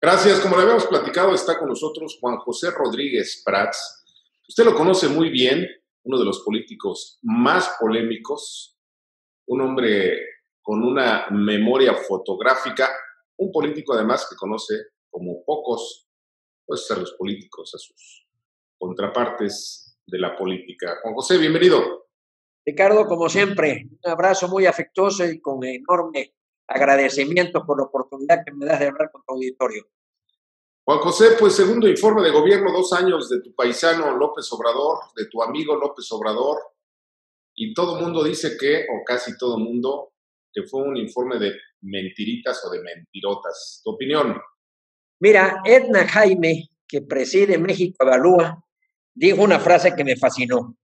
Gracias. Como le habíamos platicado, está con nosotros Juan José Rodríguez Prats. Usted lo conoce muy bien, uno de los políticos más polémicos, un hombre con una memoria fotográfica, un político además que conoce como pocos, pues a los políticos, a sus contrapartes de la política. Juan José, bienvenido. Ricardo, como siempre, un abrazo muy afectuoso y con enorme agradecimiento por la oportunidad que me das de hablar con tu auditorio. Juan José, pues segundo informe de gobierno, dos años de tu paisano López Obrador, de tu amigo López Obrador, y todo el mundo dice que, o casi todo el mundo, que fue un informe de mentiritas o de mentirotas. ¿Tu opinión? Mira, Edna Jaime, que preside México Evalúa, dijo una frase que me fascinó.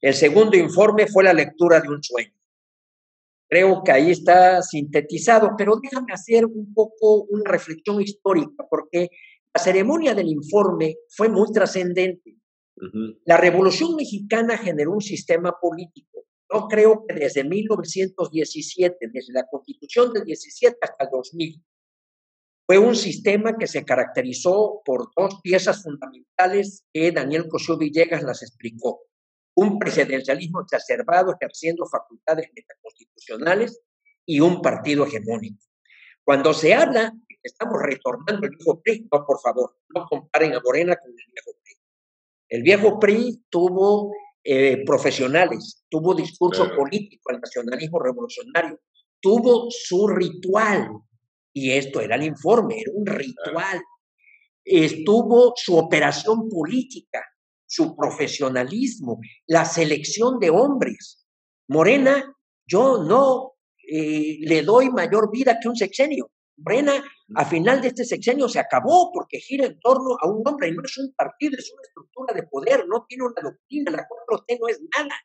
El segundo informe fue la lectura de un sueño. Creo que ahí está sintetizado, pero déjame hacer un poco una reflexión histórica, porque la ceremonia del informe fue muy trascendente. La Revolución Mexicana generó un sistema político. Yo creo que desde 1917, desde la Constitución del 17 hasta el 2000, fue un sistema que se caracterizó por dos piezas fundamentales que Daniel Cosío Villegas las explicó un presidencialismo exacerbado ejerciendo facultades metaconstitucionales y un partido hegemónico. Cuando se habla estamos retornando el viejo PRI, no, por favor, no comparen a Morena con el viejo PRI. El viejo PRI tuvo eh, profesionales, tuvo discurso político, el nacionalismo revolucionario, tuvo su ritual, y esto era el informe, era un ritual. Estuvo su operación política, su profesionalismo, la selección de hombres. Morena, yo no eh, le doy mayor vida que un sexenio. Morena, a final de este sexenio se acabó porque gira en torno a un hombre, y no es un partido, es una estructura de poder, no tiene una doctrina, la 4T no es nada.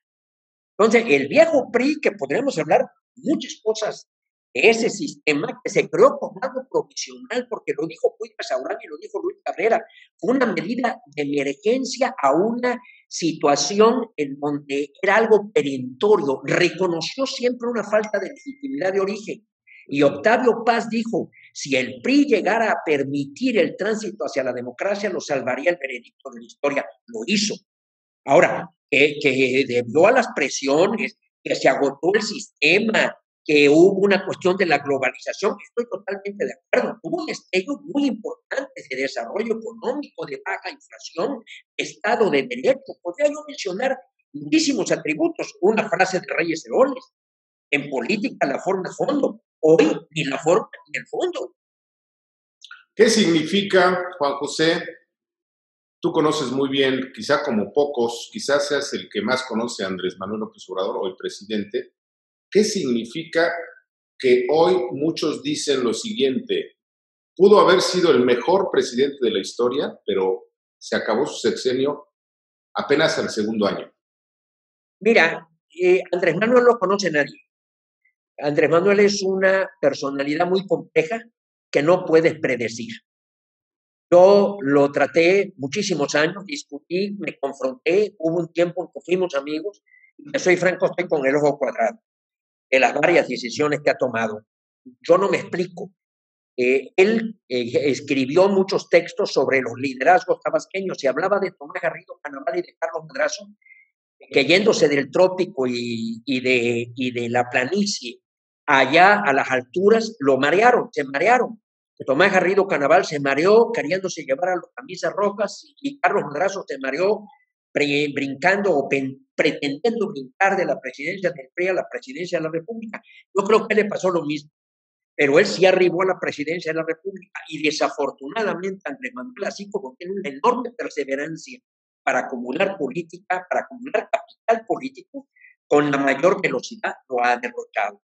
Entonces, el viejo PRI, que podríamos hablar muchas cosas ese sistema que se creó como algo provisional, porque lo dijo Puig Saurán y lo dijo Luis Cabrera, fue una medida de emergencia a una situación en donde era algo perentorio, reconoció siempre una falta de legitimidad de origen. Y Octavio Paz dijo, si el PRI llegara a permitir el tránsito hacia la democracia, lo salvaría el veredicto de la historia. Lo hizo. Ahora, que debió a las presiones, que se agotó el sistema, que hubo una cuestión de la globalización, estoy totalmente de acuerdo, hubo un destello muy importante de desarrollo económico, de baja inflación, Estado de Derecho, podría yo mencionar muchísimos atributos, una frase de Reyes Heroles, en política la forma fondo, hoy ni la forma ni el fondo. ¿Qué significa, Juan José? Tú conoces muy bien, quizá como pocos, quizás seas el que más conoce a Andrés Manuel López Obrador, hoy presidente, ¿Qué significa que hoy muchos dicen lo siguiente? Pudo haber sido el mejor presidente de la historia, pero se acabó su sexenio apenas al segundo año. Mira, eh, Andrés Manuel lo conoce nadie. Andrés Manuel es una personalidad muy compleja que no puedes predecir. Yo lo traté muchísimos años, discutí, me confronté, hubo un tiempo en que fuimos amigos, y soy franco, estoy con el ojo cuadrado de las varias decisiones que ha tomado. Yo no me explico. Eh, él eh, escribió muchos textos sobre los liderazgos tabasqueños y hablaba de Tomás Garrido Canaval y de Carlos Madrazo, que yéndose del trópico y, de, la planicie allá a las alturas, lo marearon, se marearon. Tomás Garrido Canaval se mareó queriéndose llevar a las camisas rojas y Carlos Madrazo se mareó brincando o pretendiendo brincar de la presidencia del PRI a la presidencia de la República. Yo creo que le pasó lo mismo, pero él sí arribó a la presidencia de la República y desafortunadamente Andrés Manuel, así como tiene una enorme perseverancia para acumular política, para acumular capital político, con la mayor velocidad lo ha derrochado.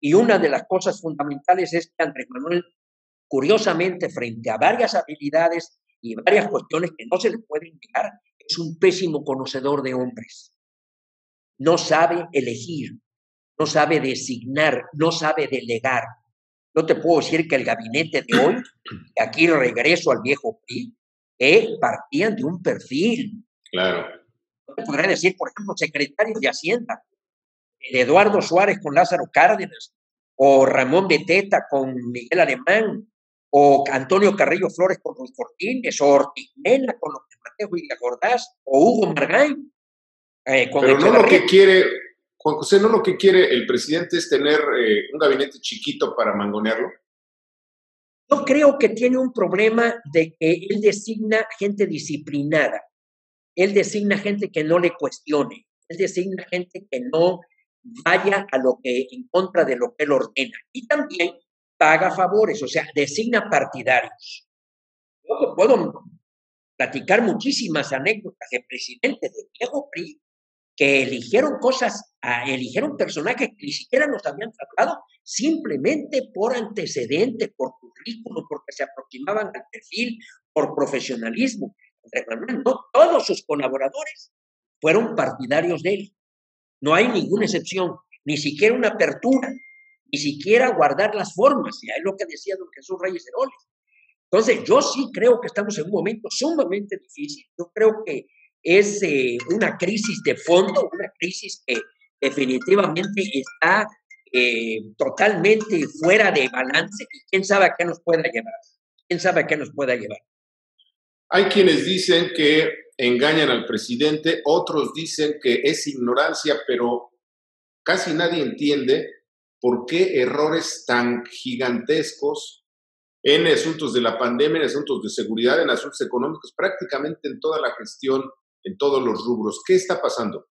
Y una de las cosas fundamentales es que Andrés Manuel, curiosamente, frente a varias habilidades y varias cuestiones que no se le pueden negar, es un pésimo conocedor de hombres. No sabe elegir, no sabe designar, no sabe delegar. No te puedo decir que el gabinete de hoy, aquí regreso al viejo PRI, eh, partían de un perfil. Claro. No te podría decir, por ejemplo, secretario de Hacienda, Eduardo Suárez con Lázaro Cárdenas, o Ramón Beteta con Miguel Alemán, o Antonio Carrillo Flores con los Cortines, o Ortiz con los de Mateo Jordás, o Hugo Margain. Eh, Pero no lo que quiere, Juan José, no lo que quiere el presidente es tener eh, un gabinete chiquito para mangonearlo. Yo creo que tiene un problema de que él designa gente disciplinada, él designa gente que no le cuestione, él designa gente que no vaya a lo que en contra de lo que él ordena y también paga favores, o sea, designa partidarios. Yo puedo platicar muchísimas anécdotas de presidentes de Diego PRI que eligieron cosas, eligieron personajes que ni siquiera nos habían tratado simplemente por antecedente, por currículum, porque se aproximaban al perfil, por profesionalismo. No todos sus colaboradores fueron partidarios de él. No hay ninguna excepción, ni siquiera una apertura, ni siquiera guardar las formas. Ya es lo que decía don Jesús Reyes Heroles. Entonces, yo sí creo que estamos en un momento sumamente difícil. Yo creo que es eh, una crisis de fondo, una crisis que definitivamente está eh, totalmente fuera de balance y quién sabe a qué nos pueda llevar. ¿Quién sabe a qué nos pueda llevar? Hay quienes dicen que engañan al presidente, otros dicen que es ignorancia, pero casi nadie entiende por qué errores tan gigantescos en asuntos de la pandemia, en asuntos de seguridad, en asuntos económicos, prácticamente en toda la gestión en todos los rubros. ¿Qué está pasando?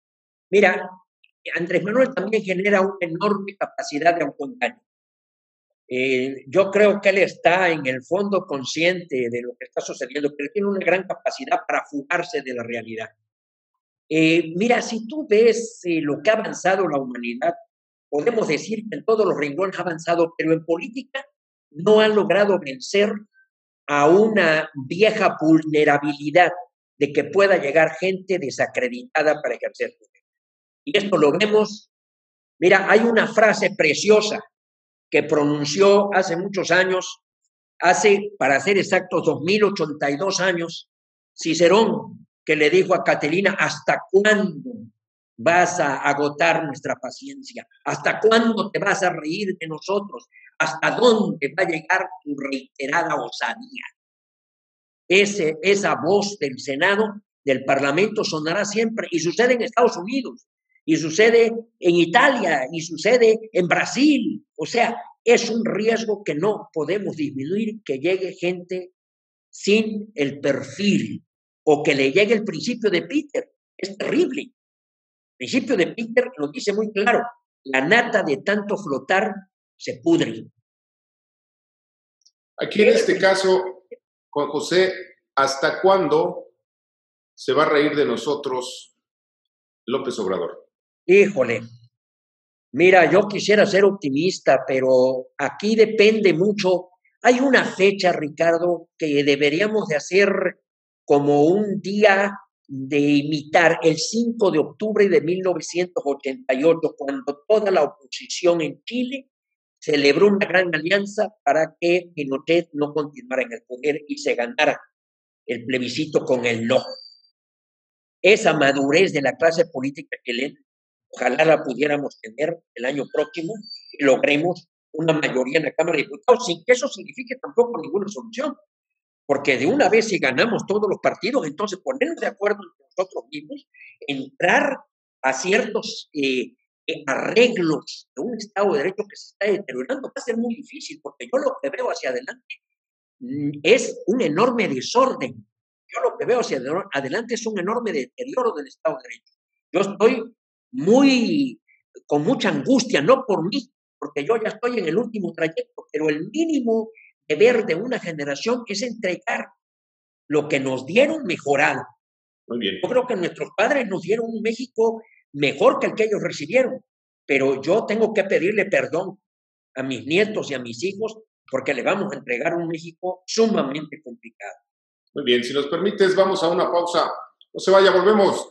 Mira, Andrés Manuel también genera una enorme capacidad de autoengaño. Eh, yo creo que él está en el fondo consciente de lo que está sucediendo, pero tiene una gran capacidad para fugarse de la realidad. Eh, mira, si tú ves eh, lo que ha avanzado la humanidad, podemos decir que en todos los renglones ha avanzado, pero en política no ha logrado vencer a una vieja vulnerabilidad de que pueda llegar gente desacreditada para ejercer. Y esto lo vemos, mira, hay una frase preciosa que pronunció hace muchos años, hace, para ser exactos, 2082 años, Cicerón, que le dijo a Caterina, ¿hasta cuándo vas a agotar nuestra paciencia? ¿Hasta cuándo te vas a reír de nosotros? ¿Hasta dónde va a llegar tu reiterada osadía? Ese, esa voz del Senado, del Parlamento, sonará siempre y sucede en Estados Unidos, y sucede en Italia, y sucede en Brasil. O sea, es un riesgo que no podemos disminuir, que llegue gente sin el perfil o que le llegue el principio de Peter. Es terrible. El principio de Peter lo dice muy claro. La nata de tanto flotar se pudre. Aquí en este caso, Juan José, ¿hasta cuándo se va a reír de nosotros López Obrador? Híjole, mira, yo quisiera ser optimista, pero aquí depende mucho. Hay una fecha, Ricardo, que deberíamos de hacer como un día de imitar el 5 de octubre de 1988, cuando toda la oposición en Chile celebró una gran alianza para que Pinochet no continuara en el poder y se ganara el plebiscito con el no. Esa madurez de la clase política chilena, ojalá la pudiéramos tener el año próximo y logremos una mayoría en la Cámara de Diputados, sin que eso signifique tampoco ninguna solución. Porque de una vez si ganamos todos los partidos, entonces ponernos de acuerdo entre nosotros mismos, entrar a ciertos eh, arreglos de un Estado de Derecho que se está deteriorando va a ser muy difícil, porque yo lo que veo hacia adelante mm, es un enorme desorden. Yo lo que veo hacia adelante es un enorme deterioro del Estado de Derecho. Yo estoy muy, con mucha angustia, no por mí, porque yo ya estoy en el último trayecto, pero el mínimo deber de una generación es entregar lo que nos dieron mejorado. Muy bien. Yo creo que nuestros padres nos dieron un México mejor que el que ellos recibieron. Pero yo tengo que pedirle perdón a mis nietos y a mis hijos porque le vamos a entregar un México sumamente complicado. Muy bien, si nos permites, vamos a una pausa. No se vaya, volvemos.